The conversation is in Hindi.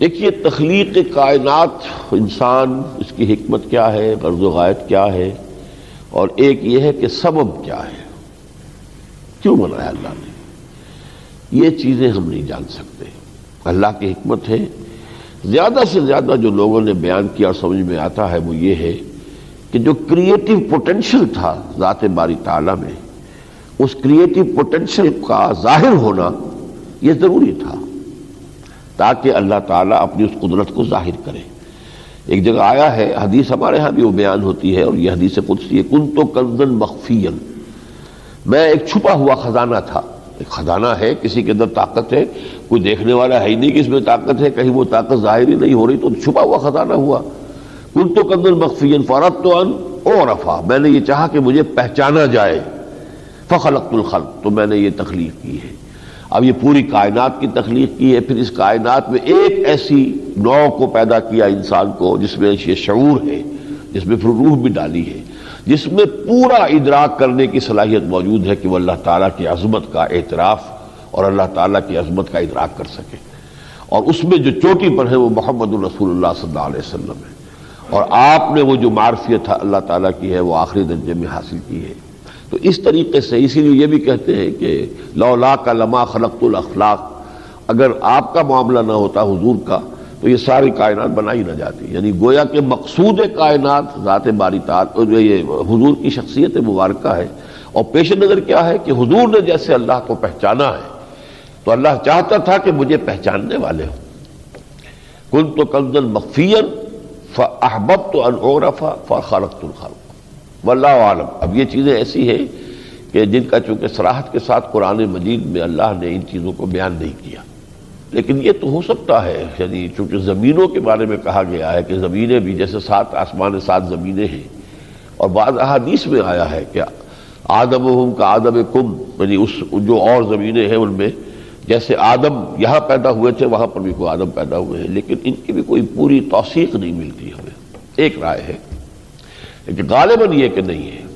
देखिए, तखलीक कायनात, इंसान, इसकी हमत क्या है गर्ज क्या है, और एक यह है कि सबब क्या है। क्यों बनाया अल्लाह ने? ये चीज़ें हम नहीं जान सकते। अल्लाह की हमत है। ज़्यादा से ज़्यादा जो लोगों ने बयान किया और समझ में आता है, वो ये है कि जो क्रिएटिव पोटेंशियल था ज़ात बारी ताला में, उस क्रिएटिव पोटेंशियल का ज़ाहिर होना यह ज़रूरी था। ताकि अल्लाह ताला अपनी उस कुदरत को ज़ाहिर करे। एक जगह आया है, हदीस हमारे यहाँ भी वो बयान होती है, और यह हदीस कुछ कुन तो कंजन मखफियन। मैं एक छुपा हुआ खजाना था। एक खजाना है, किसी के अंदर ताकत है, कोई देखने वाला है ही नहीं कि इसमें ताकत है, कहीं वो ताकत ज़ाहिर ही नहीं हो रही तो छुपा हुआ खजाना हुआ। कुल तो कंदल मखफियन फरत तो अन और अफा मैंने ये चाहा कि मुझे पहचाना जाए। फ़खलकुल खल तो मैंने ये तकलीफ़ की है। अब ये पूरी कायनात की तकलीफ़ की है, फिर इस कायनात में एक ऐसी नौ को पैदा किया इंसान को, जिसमें ये शूर है, जिसमें फिर रूह भी डाली है, जिसमें पूरा इदराक करने की सलाहियत मौजूद है कि वह अल्लाह ताला की अजमत का एतराफ़ और अल्लाह ताला की अजमत का इदराक कर सके। और उसमें जो चोटी पर है वो मोहम्मद सल्लल्लाहु अलैहि वसल्लम है। और आपने वो जो मार्फियत अल्लाह ताला की है, वो आखिरी दर्जे में हासिल की है। तो इस तरीके से, इसीलिए ये भी कहते हैं कि लौला का लमा खलकतुल अखलाक, अगर आपका मामला ना होता हुजूर का तो ये सारी कायनात बनाई ना जाती। यानी गोया के मकसूद कायनात, ज़ात बारी तार ये हुजूर की शख्सियत मुबारक है। और पेश नज़र क्या है कि हुजूर ने जैसे अल्लाह को पहचाना है तो अल्लाह चाहता था कि मुझे पहचानने वाले हो। कुल तो कंजन मखफियन अहबब तो अनोरफा फ़ खलकतुल खल वल्ला आलम। अब ये चीज़ें ऐसी हैं कि जिनका चूँकि सराहत के साथ कुरान मजीद में अल्लाह ने इन चीज़ों को बयान नहीं किया। लेकिन ये तो हो सकता है, यानी चूँकि ज़मीनों के बारे में कहा गया है कि ज़मीनें भी जैसे सात आसमान सात ज़मीनें हैं, और बाद अहादीस में आया है कि आदम हम का आदम कुम, यानी उस जो और ज़मीनें हैं उनमें, जैसे आदम यहाँ पैदा हुए थे, वहाँ पर भी कोई आदम पैदा हुए हैं। लेकिन इनकी भी कोई पूरी तोसीक नहीं मिलती हमें। एक राय है लेकिन गालिबन ये कि नहीं है।